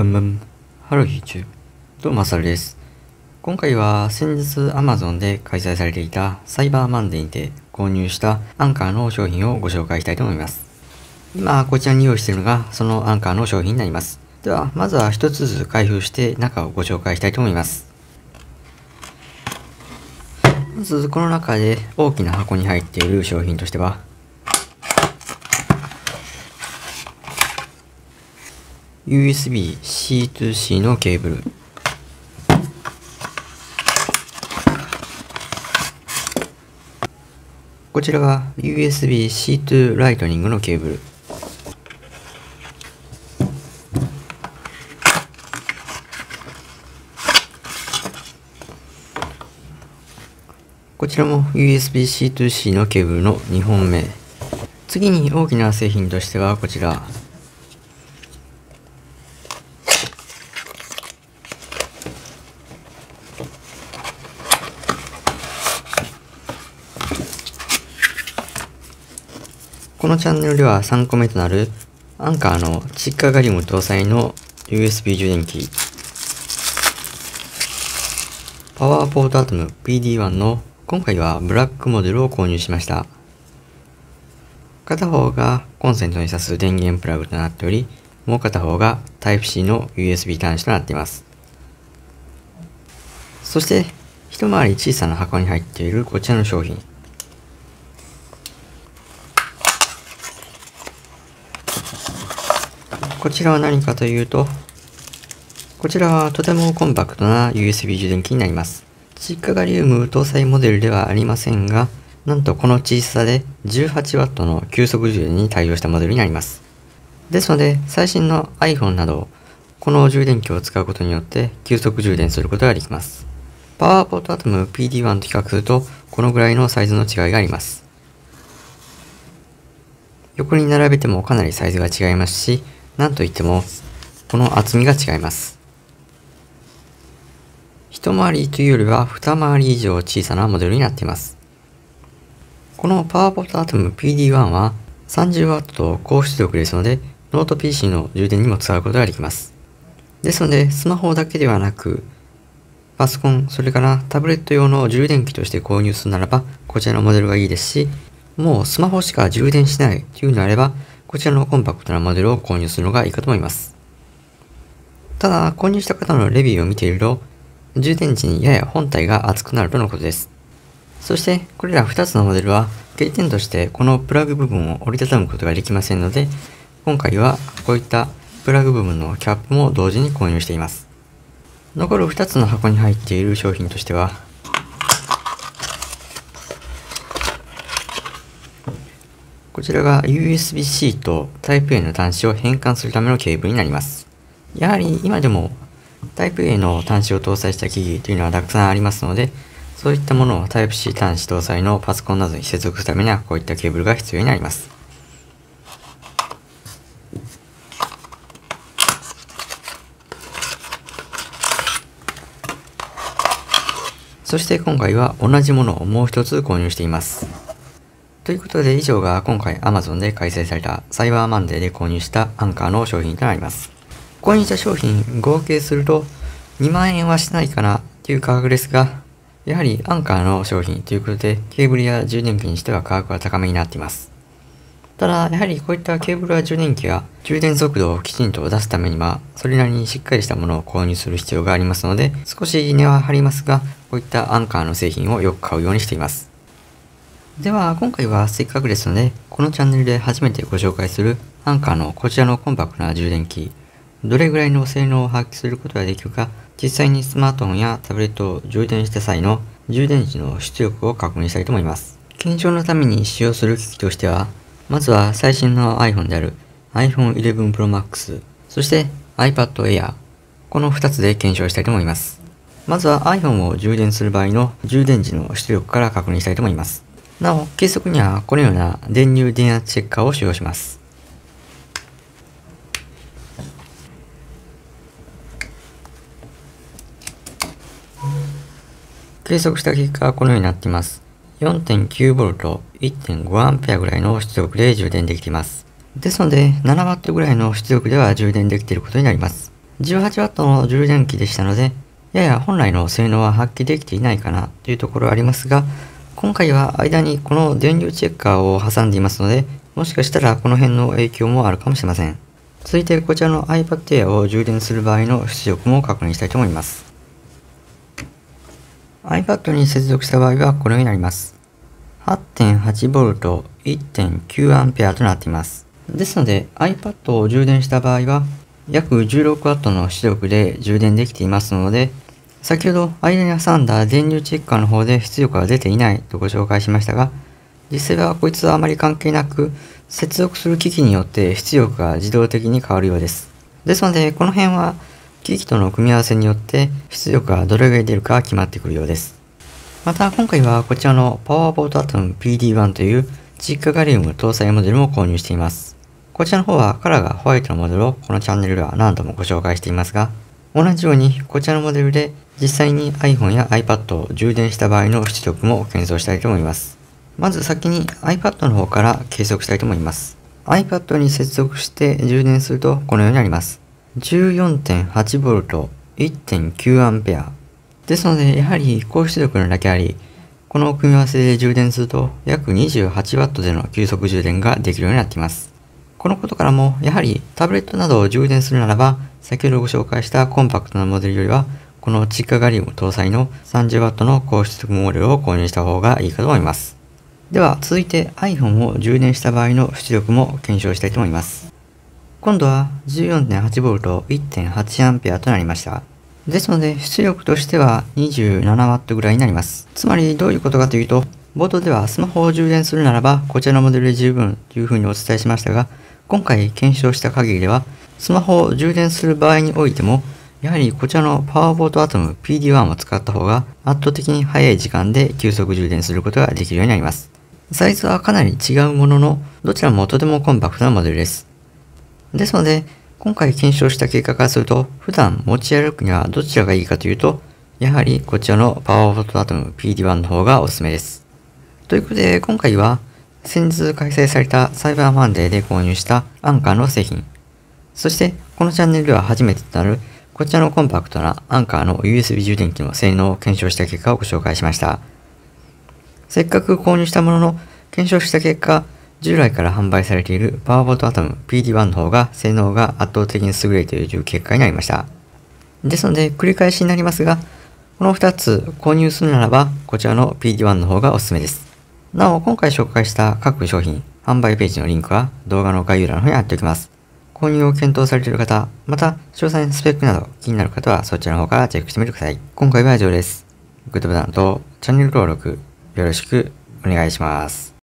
ブンブン、ハロー YouTube。どうも、マサルです。今回は先日 Amazon で開催されていたサイバーマンデーにて購入したアンカーの商品をご紹介したいと思います。今、こちらに用意しているのがそのアンカーの商品になります。では、まずは一つずつ開封して中をご紹介したいと思います。まず、この中で大きな箱に入っている商品としては、USB-C2C のケーブル。こちらは USB-C 2ライトニングのケーブル。こちらも USB-C2C のケーブルの2本目。次に大きな製品としてはこちら。このチャンネルでは3個目となるアンカーの窒化ガリウム搭載の USB 充電器。パワーポートアトム PD1 の今回はブラックモデルを購入しました。片方がコンセントに挿す電源プラグとなっておりもう片方が Type-C の USB 端子となっています。そして一回り小さな箱に入っているこちらの商品。こちらは何かというと、こちらはとてもコンパクトな USB 充電器になります。窒化ガリウム搭載モデルではありませんが、なんとこの小ささで 18W の急速充電に対応したモデルになります。ですので、最新の iPhone など、この充電器を使うことによって急速充電することができます。パワーポートアトム PD1 と比較すると、このぐらいのサイズの違いがあります。横に並べてもかなりサイズが違いますし、なんといっても、この厚みが違います。一回りというよりは二回り以上小さなモデルになっています。このパワーポートアトム PD1 は 30W と高出力ですので、ノート PC の充電にも使うことができます。ですので、スマホだけではなく、パソコン、それからタブレット用の充電器として購入するならば、こちらのモデルがいいですし、もうスマホしか充電しないというのであれば、こちらのコンパクトなモデルを購入するのがいいかと思います。ただ、購入した方のレビューを見ていると、充電時にやや本体が熱くなるとのことです。そして、これら2つのモデルは、欠点としてこのプラグ部分を折りたたむことができませんので、今回はこういったプラグ部分のキャップも同時に購入しています。残る2つの箱に入っている商品としては、こちらが USB-C と Type-A の端子を変換するためのケーブルになります。やはり今でも Type-A の端子を搭載した機器というのはたくさんありますので、そういったものを Type-C 端子搭載のパソコンなどに接続するためにはこういったケーブルが必要になります。そして今回は同じものをもう一つ購入しています。ということで以上が今回 Amazon で開催されたサイバーマンデーで購入したアンカーの商品となります。購入した商品合計すると2万円はしないかなという価格ですが、やはりアンカーの商品ということでケーブルや充電器にしては価格が高めになっています。ただ、やはりこういったケーブルや充電器は充電速度をきちんと出すためには、それなりにしっかりしたものを購入する必要がありますので、少し値は張りますが、こういったアンカーの製品をよく買うようにしています。では、今回はせっかくですので、このチャンネルで初めてご紹介するアンカーのこちらのコンパクトな充電器、どれぐらいの性能を発揮することができるか、実際にスマートフォンやタブレットを充電した際の充電時の出力を確認したいと思います。検証のために使用する機器としては、まずは最新の iPhone である iPhone 11 Pro Max、そして iPad Air、この2つで検証したいと思います。まずは iPhone を充電する場合の充電時の出力から確認したいと思います。なお、計測にはこのような電流電圧チェッカーを使用します。計測した結果はこのようになっています。4.9V、1.5A ぐらいの出力で充電できています。ですので、7W ぐらいの出力では充電できていることになります。18W の充電器でしたので、やや本来の性能は発揮できていないかなというところはありますが、今回は間にこの電流チェッカーを挟んでいますので、もしかしたらこの辺の影響もあるかもしれません。続いてこちらの iPad Air を充電する場合の出力も確認したいと思います。iPad に接続した場合はこのようになります。8.8V、1.9A となっています。ですので iPad を充電した場合は約 16W の出力で充電できていますので先ほど間に挟んだ電流チェッカーの方で出力が出ていないとご紹介しましたが実際はこいつはあまり関係なく接続する機器によって出力が自動的に変わるようです。ですのでこの辺は機器との組み合わせによって出力がどれぐらい出るか決まってくるようです。また今回はこちらのパワーボートアトム PD1 という窒化ガリウム搭載モデルも購入しています。こちらの方はカラーがホワイトのモデルをこのチャンネルでは何度もご紹介していますが、同じようにこちらのモデルで実際に iPhone や iPad を充電した場合の出力も検証したいと思います。まず先に iPad の方から計測したいと思います。iPad に接続して充電するとこのようになります。14.8V、1.9A。ですので、やはり高出力なだけあり、この組み合わせで充電すると約 28W での急速充電ができるようになっています。このことからも、やはりタブレットなどを充電するならば、先ほどご紹介したコンパクトなモデルよりは、この窒化ガリウム搭載の 30W の高出力モデルを購入した方がいいかと思います。では続いて iPhone を充電した場合の出力も検証したいと思います。今度は 14.8V 1.8A となりました。ですので出力としては 27W ぐらいになります。つまりどういうことかというと、冒頭ではスマホを充電するならばこちらのモデルで十分というふうにお伝えしましたが、今回検証した限りでは、スマホを充電する場合においても、やはりこちらのパワーボートアトム PD1 を使った方が圧倒的に速い時間で急速充電することができるようになります。サイズはかなり違うものの、どちらもとてもコンパクトなモデルです。ですので、今回検証した結果からすると、普段持ち歩くにはどちらがいいかというと、やはりこちらのパワーフォトアトム PD1 の方がおすすめです。ということで、今回は先日開催されたサイバーマンデーで購入したアンカーの製品、そしてこのチャンネルでは初めてとなるこちらのコンパクトなアンカーの USB 充電器の性能を検証した結果をご紹介しました。せっかく購入したものの、検証した結果、従来から販売されているパワーボットアトム PD1 の方が性能が圧倒的に優れているという結果になりました。ですので、繰り返しになりますが、この2つ購入するならば、こちらの PD1 の方がおすすめです。なお、今回紹介した各商品、販売ページのリンクは動画の概要欄の方に貼っておきます。購入を検討されている方、また、詳細のスペックなど気になる方はそちらの方からチェックしてみてください。今回は以上です。グッドボタンとチャンネル登録、よろしくお願いします。